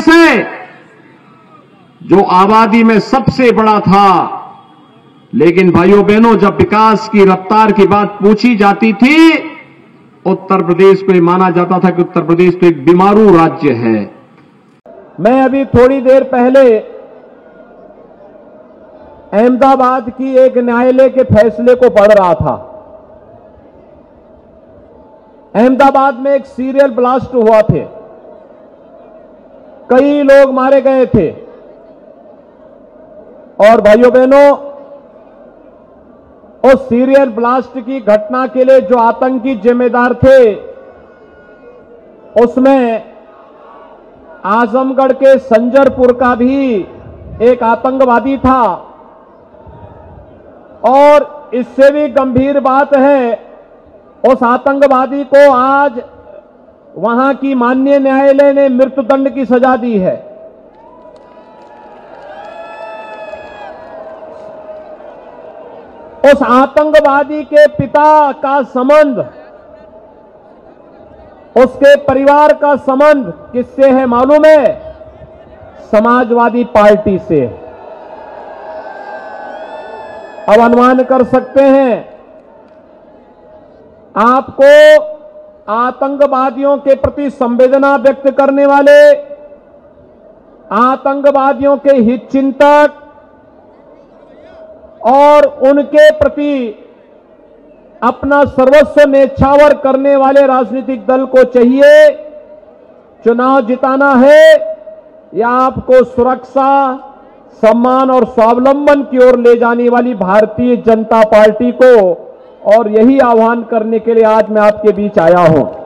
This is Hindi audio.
देश है। जो आबादी में सबसे बड़ा था। लेकिन भाइयों बहनों, जब विकास की रफ्तार की बात पूछी जाती थी, उत्तर प्रदेश को माना जाता था कि उत्तर प्रदेश तो एक बीमारू राज्य है। मैं अभी थोड़ी देर पहले अहमदाबाद की एक न्यायालय के फैसले को पढ़ रहा था। अहमदाबाद में एक सीरियल ब्लास्ट हुआ थे। कई लोग मारे गए थे। और भाइयों बहनों उस सीरियल ब्लास्ट की घटना के लिए जो आतंकी जिम्मेदार थे, उसमें आजमगढ़ के संजरपुर का भी एक आतंकवादी था। और इससे भी गंभीर बात है, उस आतंकवादी को आज वहाँ की माननीय न्यायालय ने मृत्युदंड की सजा दी है। उस आतंकवादी के पिता का संबंध, उसके परिवार का संबंध किससे है मालूम है? समाजवादी पार्टी से। अब अनुमान कर सकते हैं, आपको आतंकवादियों के प्रति संवेदना व्यक्त करने वाले, आतंकवादियों के हित चिंतक और उनके प्रति अपना सर्वस्व नेछावर करने वाले राजनीतिक दल को चाहिए, चुनाव जिताना है, या आपको सुरक्षा, सम्मान और स्वावलंबन की ओर ले जाने वाली भारतीय जनता पार्टी को और यही आह्वान करने के लिए आज मैं आपके बीच आया हूँ।